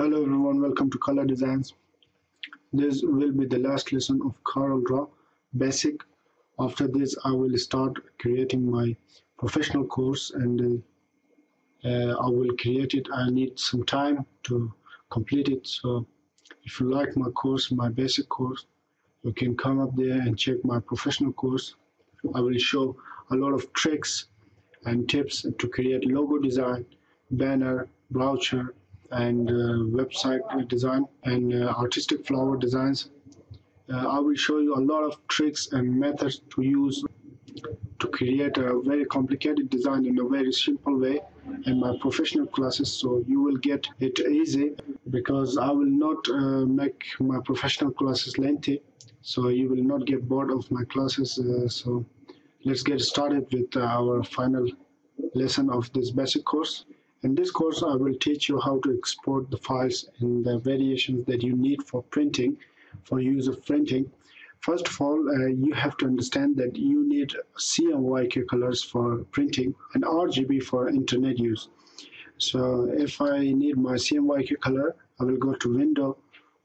Hello everyone, welcome to Color Designs. This will be the last lesson of Corel Draw Basic. After this, I will start creating my professional course and uh, I will create it. I need some time to complete it. So if you like my course, my basic course, you can come up there and check my professional course. I will show a lot of tricks and tips to create logo design, banner, brochure, and uh, website design and uh, artistic flower designs. Uh, I will show you a lot of tricks and methods to use to create a very complicated design in a very simple way in my professional classes so you will get it easy because I will not uh, make my professional classes lengthy so you will not get bored of my classes uh, so let's get started with our final lesson of this basic course in this course, I will teach you how to export the files in the variations that you need for printing, for use of printing. First of all, uh, you have to understand that you need CMYK colors for printing and RGB for internet use. So if I need my CMYK color, I will go to Window,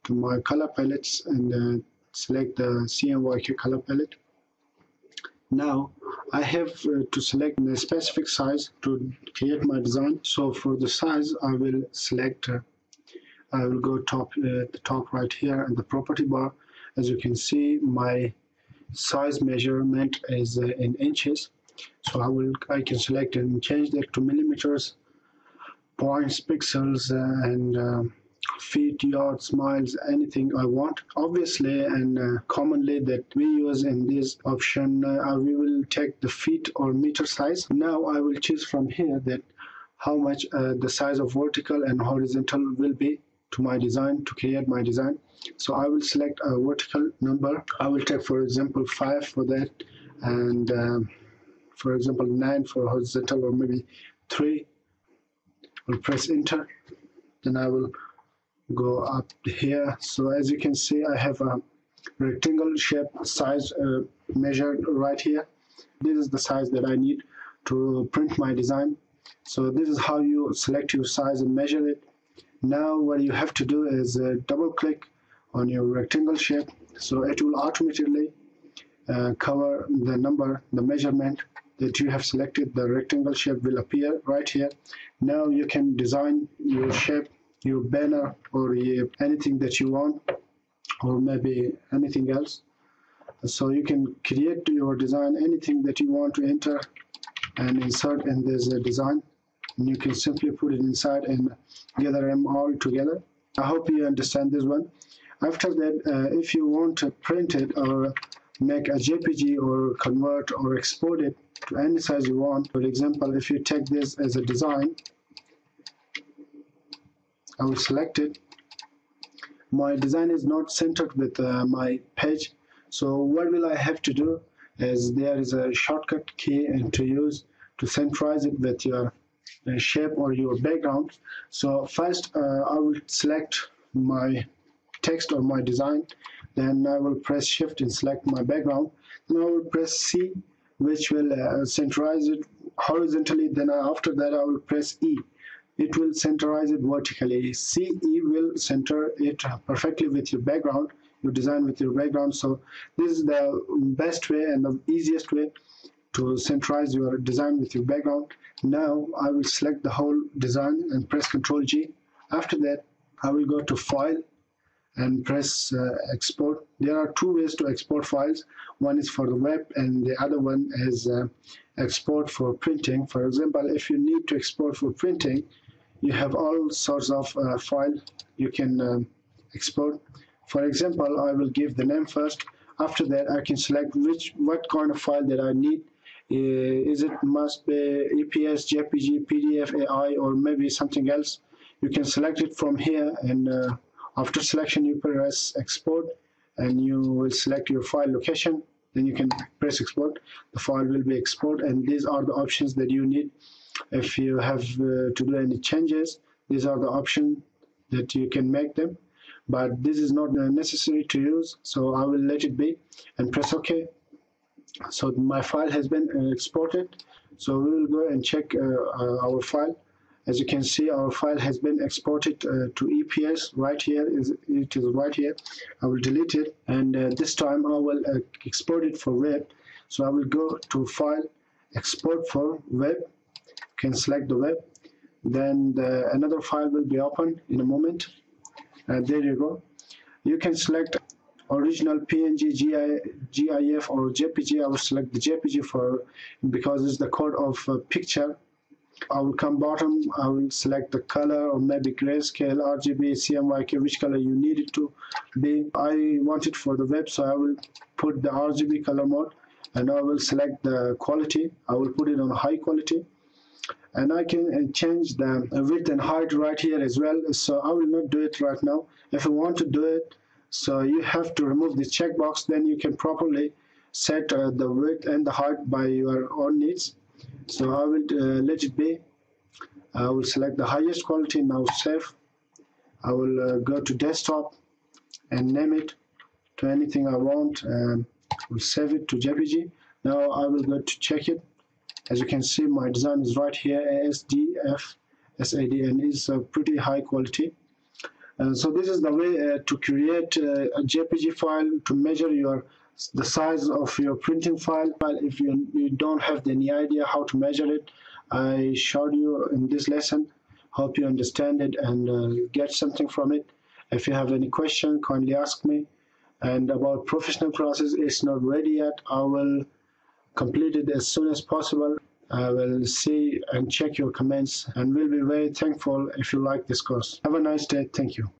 to my color palettes and uh, select the CMYK color palette. Now I have uh, to select a specific size to create my design. So for the size, I will select, uh, I will go top, uh, the top right here in the property bar. As you can see, my size measurement is in inches. So I will, I can select and change that to millimeters, points, pixels, and um, feet, yards, miles, anything I want. Obviously and uh, commonly that we use in this option, uh, we will take the feet or meter size. Now I will choose from here that how much uh, the size of vertical and horizontal will be to my design to create my design. So I will select a vertical number. I will take for example 5 for that and um, for example 9 for horizontal or maybe 3. I'll press enter. Then I will go up here. So as you can see I have a rectangle shape size uh, measured right here. This is the size that I need to print my design. So this is how you select your size and measure it. Now what you have to do is uh, double click on your rectangle shape. So it will automatically uh, cover the number the measurement that you have selected. The rectangle shape will appear right here. Now you can design your shape your banner or anything that you want or maybe anything else. So you can create your design anything that you want to enter and insert in this design. And you can simply put it inside and gather them all together. I hope you understand this one. After that uh, if you want to print it or make a JPG or convert or export it to any size you want for example if you take this as a design I will select it. My design is not centered with uh, my page. So what will I have to do is there is a shortcut key and to use to centralize it with your uh, shape or your background. So first uh, I will select my text or my design. Then I will press shift and select my background. Then I will press C which will uh, centralize it horizontally. Then after that I will press E it will centerize it vertically. CE will center it perfectly with your background, you design with your background. So this is the best way and the easiest way to centerize your design with your background. Now I will select the whole design and press Ctrl G. After that, I will go to File and press uh, Export. There are two ways to export files. One is for the web and the other one is uh, export for printing. For example, if you need to export for printing, you have all sorts of uh, file you can um, export for example I will give the name first after that I can select which what kind of file that I need uh, is it must be EPS JPG PDF AI or maybe something else you can select it from here and uh, after selection you press export and you will select your file location. Then you can press export. The file will be exported and these are the options that you need. If you have uh, to do any changes these are the options that you can make them. But this is not necessary to use so I will let it be and press OK. So my file has been uh, exported. So we will go and check uh, uh our file as you can see our file has been exported uh, to EPS right here. Is it is right here. I will delete it and uh, this time I will uh, export it for web. So I will go to file export for web. You can select the web. Then the, another file will be open in a moment. And there you go. You can select original PNG, GIF or JPG I will select the JPG for because it's the code of uh, picture I will come bottom, I will select the color or maybe grayscale, RGB, CMYK, which color you need it to be. I want it for the web, so I will put the RGB color mode and I will select the quality. I will put it on high quality and I can uh, change the width and height right here as well. So I will not do it right now. If you want to do it, so you have to remove the checkbox, then you can properly set uh, the width and the height by your own needs so I will uh, let it be. I will select the highest quality now save I will uh, go to desktop and name it to anything I want and will save it to JPG now I will go to check it. As you can see my design is right here ASDF SAD and is uh, pretty high quality. Uh, so this is the way uh, to create uh, a JPG file to measure your the size of your printing file. But if you, you don't have any idea how to measure it I showed you in this lesson. Hope you understand it and uh, get something from it. If you have any question kindly ask me. And about professional process it's not ready yet. I will complete it as soon as possible. I will see and check your comments and will be very thankful if you like this course. Have a nice day. Thank you